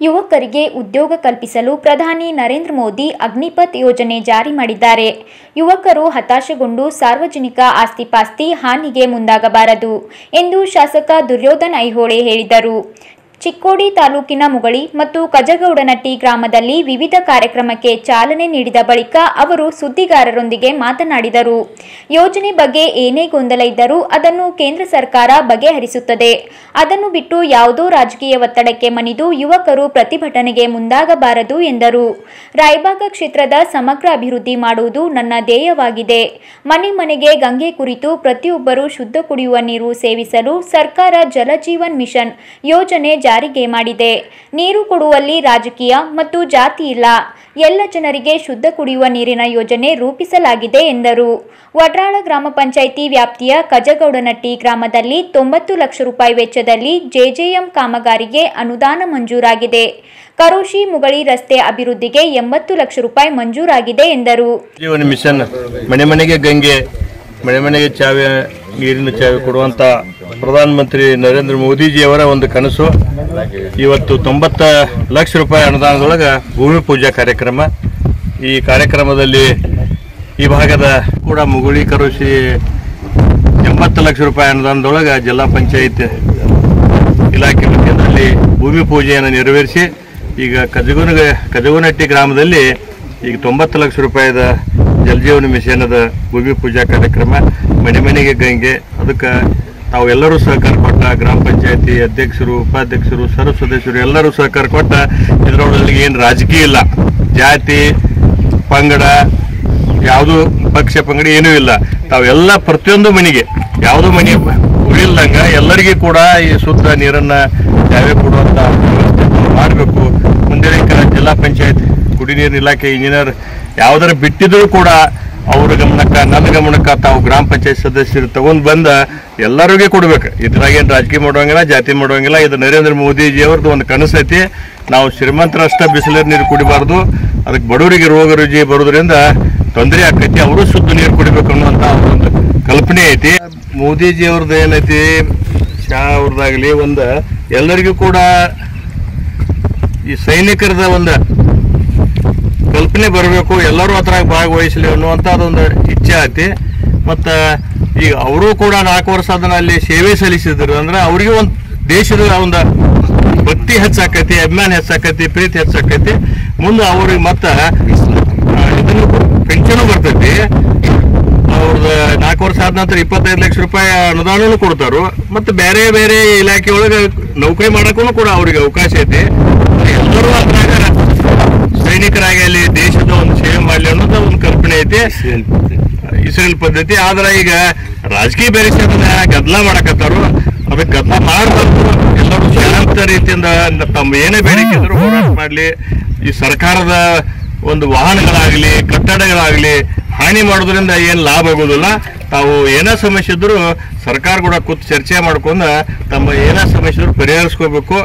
ಯುವಕರಿಗೆ ಉದ್ಯೋಗ ಕಲ್ಪಿಸಲು ಪ್ರಧಾನಿ ನರೇಂದ್ರ ಮೋದಿ ಅಗ್ನಿಪಥ್ ಯೋಜನೆ ಜಾರಿ ಮಾಡಿದ್ದಾರೆ. ಯುವಕರು ಹತಾಶೆಗೊಂಡು ಸಾರ್ವಜನಿಕ ಆಸ್ತಿಪಾಸ್ತಿ ಹಾನಿಗೆ ಮುಂದಾಗಬಾರದು ಎಂದು ಶಾಸಕ ದುರ್ಯೋಧನ್ ಐಹೊಳೆ ಹೇಳಿದರು. ಚಿಕ್ಕೋಡಿ ತಾಲೂಕಿನ ಮುಗಳಿ ಮತ್ತು ಕಜಗೌಡನಟ್ಟಿ ಗ್ರಾಮದಲ್ಲಿ ವಿವಿಧ ಕಾರ್ಯಕ್ರಮಕ್ಕೆ ಚಾಲನೆ ನೀಡಿದ ಬಳಿಕ ಅವರು ಸುದ್ದಿಗಾರರೊಂದಿಗೆ ಮಾತನಾಡಿದರು. ಯೋಜನೆ ಬಗ್ಗೆ ಏನೇ ಗೊಂದಲ ಇದ್ದರೂ ಅದನ್ನು ಕೇಂದ್ರ ಸರ್ಕಾರ ಬಗೆಹರಿಸುತ್ತದೆ. ಅದನ್ನು ಬಿಟ್ಟು ಯಾವುದೋ ರಾಜಕೀಯ ಒತ್ತಡಕ್ಕೆ ಮಣಿದು ಯುವಕರು ಪ್ರತಿಭಟನೆಗೆ ಮುಂದಾಗಬಾರದು ಎಂದರು. ರಾಯಬಾಗ ಕ್ಷೇತ್ರದ ಸಮಗ್ರ ಅಭಿವೃದ್ಧಿ ಮಾಡುವುದು ನನ್ನ ಧ್ಯೇಯವಾಗಿದೆ. ಮನೆ ಮನೆಗೆ ಗಂಗೆ ಕುರಿತು ಪ್ರತಿಯೊಬ್ಬರು ಶುದ್ಧ ಕುಡಿಯುವ ನೀರು ಸೇವಿಸಲು ಸರ್ಕಾರ ಜಲಜೀವನ್ ಮಿಷನ್ ಯೋಜನೆ ಜಾರಿಗೆ ಮಾಡಿದೆ. ನೀರು ಕೊಡುವಲ್ಲಿ ರಾಜಕೀಯ ಮತ್ತು ಜಾತಿ ಇಲ್ಲ. ಎಲ್ಲ ಜನರಿಗೆ ಶುದ್ಧ ಕುಡಿಯುವ ನೀರಿನ ಯೋಜನೆ ರೂಪಿಸಲಾಗಿದೆ ಎಂದರು. ವಡ್ರಾಳ ಗ್ರಾಮ ಪಂಚಾಯಿತಿ ವ್ಯಾಪ್ತಿಯ ಕಜಗೌಡನಟ್ಟಿ ಗ್ರಾಮದಲ್ಲಿ ತೊಂಬತ್ತು ಲಕ್ಷ ರೂಪಾಯಿ ವೆಚ್ಚದಲ್ಲಿ ಜೆಜೆಎಂ ಕಾಮಗಾರಿಗೆ ಅನುದಾನ ಮಂಜೂರಾಗಿದೆ. ಕರೋಶಿ ಮುಗಳಿ ರಸ್ತೆ ಅಭಿವೃದ್ಧಿಗೆ ಎಂಬತ್ತು ಲಕ್ಷ ರೂಪಾಯಿ ಮಂಜೂರಾಗಿದೆ ಎಂದರು. ಮನೆ ಮನೆಗೆ ಗಂಗೆ, ಮನೆ ಮನೆಗೆ ಚಾವೆ, ನೀರಿನ ಚಾವೆ ಕೊಡುವಂತ ಪ್ರಧಾನಮಂತ್ರಿ ನರೇಂದ್ರ ಮೋದಿಜಿಯವರ ಒಂದು ಕನಸು. ಇವತ್ತು ತೊಂಬತ್ತ ಲಕ್ಷ ರೂಪಾಯಿ ಅನುದಾನದೊಳಗೆ ಭೂಮಿ ಪೂಜಾ ಕಾರ್ಯಕ್ರಮ. ಈ ಕಾರ್ಯಕ್ರಮದಲ್ಲಿ ಈ ಭಾಗದ ಕೂಡ ಮುಗುಳಿ ಕರುಷಿ ಎಂಬತ್ತು ಲಕ್ಷ ರೂಪಾಯಿ ಅನುದಾನದೊಳಗೆ ಜಿಲ್ಲಾ ಪಂಚಾಯತ್ ಇಲಾಖೆ ವತಿಯಲ್ಲಿ ಭೂಮಿ ಪೂಜೆಯನ್ನು ನೆರವೇರಿಸಿ, ಈಗ ಕಜಗುನ ಕಜಗುನಟ್ಟಿ ಗ್ರಾಮದಲ್ಲಿ ಈಗ ತೊಂಬತ್ತು ಲಕ್ಷ ರೂಪಾಯಿದ ಜಲಜೀವನ ಮಿಷನದ ಭೂಮಿ ಪೂಜಾ ಕಾರ್ಯಕ್ರಮ ಮನೆ ಮನೆಗೆ ಗಂಗೆ, ಅದಕ್ಕೆ ತಾವು ಎಲ್ಲರೂ ಸಹಕಾರ ಕೊಟ್ಟ ಗ್ರಾಮ ಪಂಚಾಯತಿ ಅಧ್ಯಕ್ಷರು, ಉಪಾಧ್ಯಕ್ಷರು, ಸರ್ವ ಸದಸ್ಯರು ಎಲ್ಲರೂ ಸಹಕಾರ ಕೊಟ್ಟ ಇದರೊಳಗೆ ಏನು ರಾಜಕೀಯ ಇಲ್ಲ. ಜಾತಿ, ಪಂಗಡ, ಯಾವುದು ಪಕ್ಷ ಪಂಗಡ ಏನೂ ಇಲ್ಲ. ತಾವೆಲ್ಲ ಪ್ರತಿಯೊಂದು ಮನೆಗೆ, ಯಾವುದು ಮನೆ ಉಳಿಲ್ದಂಗ ಎಲ್ಲರಿಗೂ ಕೂಡ ಈ ಶುದ್ಧ ನೀರನ್ನ ಕೊಡುವಂತ ವ್ಯವಸ್ಥೆ ಮಾಡಬೇಕು. ಮುಂದಿನ ಜಿಲ್ಲಾ ಪಂಚಾಯತ್ ಕುಡಿ ನೀರಿನ ಇಲಾಖೆ ಇಂಜಿನಿಯರ್ ಯಾವುದರ ಬಿಟ್ಟಿದ್ರು ಕೂಡ ಅವ್ರ ಗಮನಕ್ಕ, ನನ್ನ ಗಮನಕ್ಕ ತಾವು ಗ್ರಾಮ ಪಂಚಾಯತ್ ಸದಸ್ಯರು ತಗೊಂಡ್ ಬಂದ ಎಲ್ಲರಿಗೂ ಕೊಡ್ಬೇಕು. ಇದ್ರಾಗ ಏನ್ ರಾಜಕೀಯ ಮಾಡುವಂಗಿಲ್ಲ, ಜಾತಿ ಮಾಡುವಂಗಿಲ್ಲ, ಇದು ನರೇಂದ್ರ ಮೋದಿಜಿ ಅವ್ರದ್ದು ಒಂದು ಕನಸೈತಿ. ನಾವು ಶ್ರೀಮಂತರಷ್ಟ ಬಿಸಿಲೀರು ನೀರು ಕುಡಿಬಾರ್ದು ಅದಕ್ಕೆ ಬಡವರಿಗೆ ರೋಗ ರುಜಿ ಬರೋದ್ರಿಂದ ತೊಂದರೆ ಆಕೈತಿ, ಅವರು ಶುದ್ಧ ನೀರು ಕುಡಿಬೇಕು ಅನ್ನುವಂತ ಒಂದು ಕಲ್ಪನೆ ಐತಿ. ಮೋದಿಜಿ ಅವ್ರದ್ದು ಏನೈತಿ, ಶಾ ಅವ್ರದ್ದಾಗಲಿ ಒಂದು, ಎಲ್ಲರಿಗೂ ಕೂಡ ಈ ಸೈನಿಕರದ ಒಂದು ಕಲ್ಪನೆ ಬರಬೇಕು, ಎಲ್ಲರೂ ಅದ್ರಾಗ ಭಾಗವಹಿಸಲಿ ಅನ್ನುವಂಥ ಅದೊಂದು ಇಚ್ಛೆ ಐತಿ ಮತ್ತು ಈಗ ಅವರು ಕೂಡ ನಾಲ್ಕು ವರ್ಷ ಅದನ್ನ ಅಲ್ಲಿ ಸೇವೆ ಸಲ್ಲಿಸಿದ್ರು. ಅಂದ್ರೆ ಅವ್ರಿಗೆ ಒಂದು ದೇಶದ ಒಂದು ಭಕ್ತಿ ಹೆಚ್ಚಾಕತಿ, ಅಭಿಮಾನ ಹೆಚ್ಚಾಕತಿ, ಪ್ರೀತಿ ಹೆಚ್ಚಾಕತಿ. ಮುಂದೆ ಅವ್ರಿಗೆ ಮತ್ತೆ ಇದನ್ನು ಪೆನ್ಷನು ಬರ್ತೈತಿ. ಅವ್ರದ್ದು ನಾಲ್ಕು ವರ್ಷ ಆದ ನಂತರ ಇಪ್ಪತ್ತೈದು ಲಕ್ಷ ರೂಪಾಯಿ ಅನುದಾನನೂ ಕೊಡ್ತಾರು. ಮತ್ತು ಬೇರೆ ಬೇರೆ ಇಲಾಖೆ ಒಳಗೆ ನೌಕರಿ ಮಾಡೋಕ್ಕೂ ಕೂಡ ಅವ್ರಿಗೆ ಅವಕಾಶ ಐತಿ. ಎಲ್ಲರೂ ಸೈನಿಕರಾಗಿ ಅಲ್ಲಿ ದೇಶದ ಒಂದು ಸೇವೆ ಮಾಡಲಿ ಅನ್ನೋದು ಒಂದು ಕಲ್ಪನೆ ಐತಿ. ಇಸ್ರೇಲ್ ಪದ್ಧತಿ. ಆದ್ರೆ ಈಗ ರಾಜಕೀಯ ಬೇರೆ ಅದನ್ನ ಗದ್ದಲ ಮಾಡಕತ್ತಾರು. ಅದಕ್ಕೆ ಗದ್ದಲ ಮಾಡಬಾರ್ದು ಎಲ್ಲರೂ ಶಾಂತ ರೀತಿಯಿಂದ ತಮ್ಮ ಏನೇ ಬೇಡಿಕೆ ಇದ್ರು ಹೋರಾಟ ಮಾಡಲಿ. ಈ ಸರ್ಕಾರದ ಒಂದು ವಾಹನಗಳಾಗಲಿ ಕಟ್ಟಡಗಳಾಗಲಿ ಹಾನಿ ಮಾಡೋದ್ರಿಂದ ಏನು ಲಾಭ ಆಗೋದಿಲ್ಲ ತಾವು ಏನೇ ಸಮಸ್ಯೆ ಇದ್ರು ಸರ್ಕಾರ ಕೂಡ ಕೂತು ಚರ್ಚೆ ಮಾಡ್ಕೊಂಡು ತಮ್ಮ ಏನೇ ಸಮಸ್ಯೆ ಇದ್ರೂ ಪರಿಹರಿಸ್ಕೋಬೇಕು.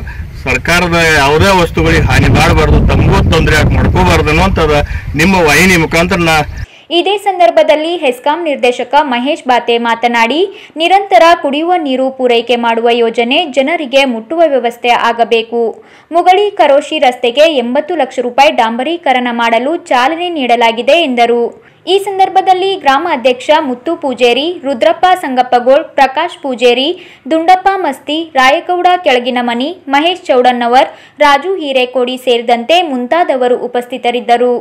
ಸರ್ಕಾರದ ಯಾವುದೇ ವಸ್ತುಗಳಿಗೆ ಹಾನಿ ಮಾಡಬಾರ್ದು, ತಮಗೂ ತೊಂದರೆ ಯಾಕೆ ಮಾಡ್ಕೋಬಾರ್ದು ಅನ್ನುವಂಥದ್ದು ನಿಮ್ಮ ವಾಹಿನಿ ಮುಖಾಂತರ ಇದೇ ಸಂದರ್ಭದಲ್ಲಿ ಹೆಸ್ಕಾಂ ನಿರ್ದೇಶಕ ಮಹೇಶ್ ಬಾತೆ ಮಾತನಾಡಿ, ನಿರಂತರ ಕುಡಿಯುವ ನೀರು ಪೂರೈಕೆ ಮಾಡುವ ಯೋಜನೆ ಜನರಿಗೆ ಮುಟ್ಟುವ ವ್ಯವಸ್ಥೆ ಆಗಬೇಕು. ಮುಗಳಿ ಕರೋಶಿ ರಸ್ತೆಗೆ ಎಂಬತ್ತು ಲಕ್ಷ ರೂಪಾಯಿ ಡಾಂಬರೀಕರಣ ಮಾಡಲು ಚಾಲನೆ ನೀಡಲಾಗಿದೆ ಎಂದರು. ಈ ಸಂದರ್ಭದಲ್ಲಿ ಗ್ರಾಮ ಅಧ್ಯಕ್ಷ ಮುತ್ತು ಪೂಜೇರಿ, ರುದ್ರಪ್ಪ ಸಂಗಪ್ಪಗೋಳ್, ಪ್ರಕಾಶ್ ಪೂಜೇರಿ, ದುಂಡಪ್ಪ ಮಸ್ತಿ, ರಾಯಗೌಡ ಕೆಳಗಿನ ಮನಿ, ಮಹೇಶ್ ಚೌಡನ್ನವರ್, ರಾಜು ಹಿರೇಕೋಡಿ ಸೇರಿದಂತೆ ಮುಂತಾದವರು ಉಪಸ್ಥಿತರಿದ್ದರು.